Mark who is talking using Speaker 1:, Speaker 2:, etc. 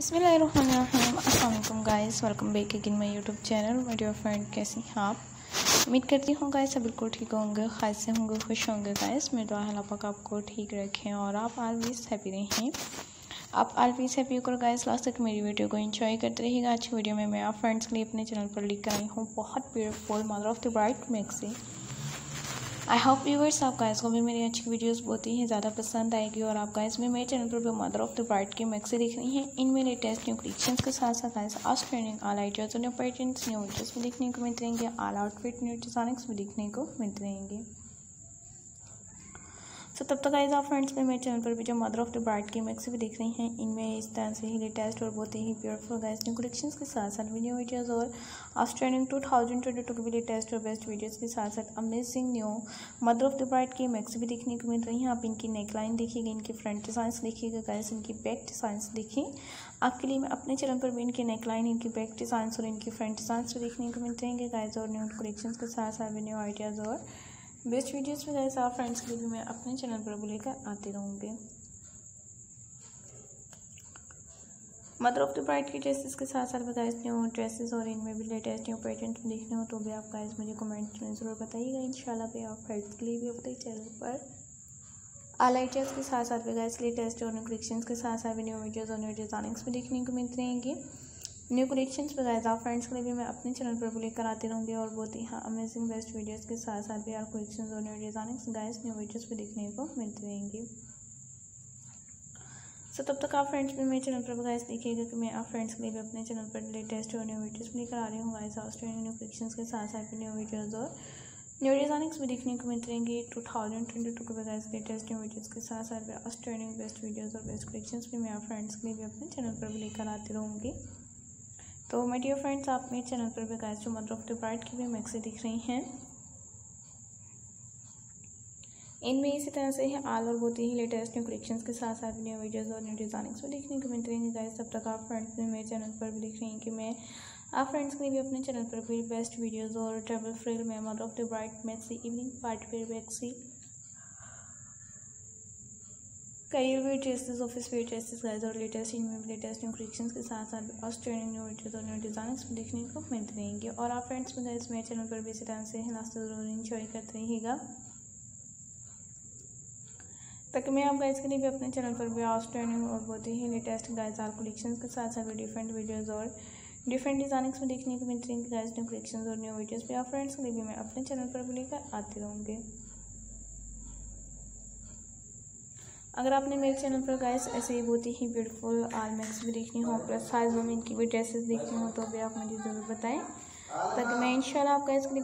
Speaker 1: अस्सलाम guys, welcome back again my YouTube channel. Video friend, कैसी हैं आप? उम्मीद करती हूँ गाइस सब बिल्कुल ठीक होंगे, खास होंगे, खुश होंगे गाइस। मेरे दुआ है पाक आपको ठीक रखें और आप ऑलवेज हैप्पी रहें। आप ऑलवेज हैप्पी होकर गाइस लास्ट तक मेरी वीडियो को एंजॉय करते रहिएगा। अच्छी वीडियो में मैं आप फ्रेंड्स के लिए अपने चैनल पर लेकर आई हूँ। बहुत beautiful mother of the bride maxi I hope viewers आप गाइस को भी मेरी अच्छी वीडियोस बहुत ही ज़्यादा पसंद आएगी और आप गाइस में मेरे चैनल पर भी मदर ऑफ़ द ब्राइट के मैक्सी देख रही हैं इनमें लेटेस्ट न्यू कलेक्शन के साथ साथ गाइस आज trending all ideas new pattern new videos भी देखने को मिल रहेंगे ऑल आउटफिट न्यू डिजाइनिक्स भी देखने को मिल रहेंगे सो तब तक आइज़ आप फ्रेंड्स में मेरे चैनल पर भी जो मदर ऑफ़ द ब्राइड की मैक्स भी देख रही हैं, इनमें इस तरह से ही लेटेस्ट और बहुत ही ब्यूटीफुल गाइस न्यू कलेक्शंस के साथ साथ वीडियो वीडियोस और after training two thousand twenty two के भी लेटेस्ट और बेस्ट वीडियोस के साथ साथ amazing new mother of the bride की मैक्स भी देखने को मिल रही हैं। आप इनकी नेकलाइन देखिएगा, इनकी फ्रंट डिज़ाइंस देखिएगा गाइस इनकी बैक डिज़ाइंस देखिए। आपके लिए मैं अपने चैनल पर भी इनकी नेकलाइन इनकी बैक डिज़ाइंस और इनकी फ्रंट डिज़ाइंस भी देखने को मिलते हैं गाइज़ और न्यू कलेक्शंस के साथ साथ न्यू आइडियाज़ और बेस्ट वीडियोस में गैस आप फ्रेंड्स के लिए भी मैं अपने चैनल पर लेकर आती रहूँगी। मदर ऑफ़ द ब्राइड की ड्रेसेस के साथ साथ गाइस न्यू ड्रेसेस और इनमें भी लेटेस्ट न्यू पैटर्न देखने हो तो भी आप गाइस मुझे कमेंट में ज़रूर बताइएगा। इंशाल्लाह पे आप फ्रेंड्स के लिए भी अपने चैनल पर आल आइडियाज़ के साथ साथ भी गाइस लेटेस्ट और न्यू कलेक्शन के साथ साथ भी न्यू वीडियोज़ और न्यू डिज़ाइनिंग्स भी देखने को मिलते रहेंगे। न्यू वगैरह आप फ्रेंड्स के लिए भी मैं अपने चैनल पर भी लेकर आती रहूँगी और बहुत ही हाँ अमेजिंग बेस्ट वीडियोस के साथ साथ भी आप कलेक्शन और new designing guys new videos भी देखने को मिलती रहेंगी। सो तब तक आप फ्रेंड्स भी मेरे चैनल पर गाइस देखिएगा कि मैं आप फ्रेंड्स के लिए भी अपने चैनल पर लेटेस्ट और न्यू वीडियोस भी लेकर आ रही हूँ गाइस ऑस्ट्रेलियन न्यू कलेक्शन के साथ साथ भी न्यू वीडियोज़ और न्यू डिज़ाइनिंग्स भी देखने को मिलते रहेंगे। टू थाउज़ेंड ट्वेंटी टू के गाइस लेटेस्ट न्यू वीडियोज़ के साथ साथ ऑस्ट्रेलियन बेस्ट वीडियोज़ और बेस्ट कलेक्शन भी मैं फ्रेंड्स के लिए भी अपने चैनल पर भी लेकर आती रहूँगी। तो माय डियर फ्रेंड्स आप मेरे चैनल पर भी जो मदर ऑफ़ द ब्राइड की भी मैक्सी दिख रही हैं। इनमें इसी तरह से है आल और बहुत ही लेटेस्ट न्यू कलेक्शंस के साथ साथ न्यू वीडियोस और न्यू डिज़ाइनिंग्स भी देखने को मिलते रहेंगे गाइस तब तक आप फ्रेंड्स भी मेरे चैनल पर भी देख रही हैं कि मैं आप फ्रेंड्स के लिए भी अपने चैनल पर भी बेस्ट वीडियोज़ और ट्रेवल फ्रिल में mother of the bride maxi evening party wear maxi wear dresses office dresses guys और लेटेस्ट इनमें लेटेस्ट न्यू कलेक्शंस के साथ साथ ऑस्ट्रेलियन न्यू वीडियोज़ और न्यू डिज़ाइन देखने को मिलते रहेंगे। और आप फ्रेंड्स में गाइस मेरे चैनल पर भी इसी तरह से नाश्ता ज़रूर इन्जॉय करते रहिएगा। ताकि मैं आप गाइस के लिए भी अपने चैनल पर भी ऑस्ट्रेलियन और बहुत ही लेटेस्ट गाइस आर कलेक्शन के साथ साथ डिफरेंट वीडियोज़ और डिफरेंट डिज़ाइनिंग्स में देखने को मिलते रहेंगे। गाइस न्यू कलेक्शन और न्यू वीडियोज़ भी आप फ्रेंड्स के लिए भी मैं अपने चैनल पर भी लेकर आती रहूँगी। अगर आपने मेरे चैनल पर गाइस ऐसे ही बहुत ही ब्यूटीफुल आल मैक्स भी देखनी हो प्लस साइज़ में इनकी भी ड्रेसेस देखनी हो तो भी आप मुझे ज़रूर बताएँ। ताकि मैं इंशाल्लाह आप इसके लिए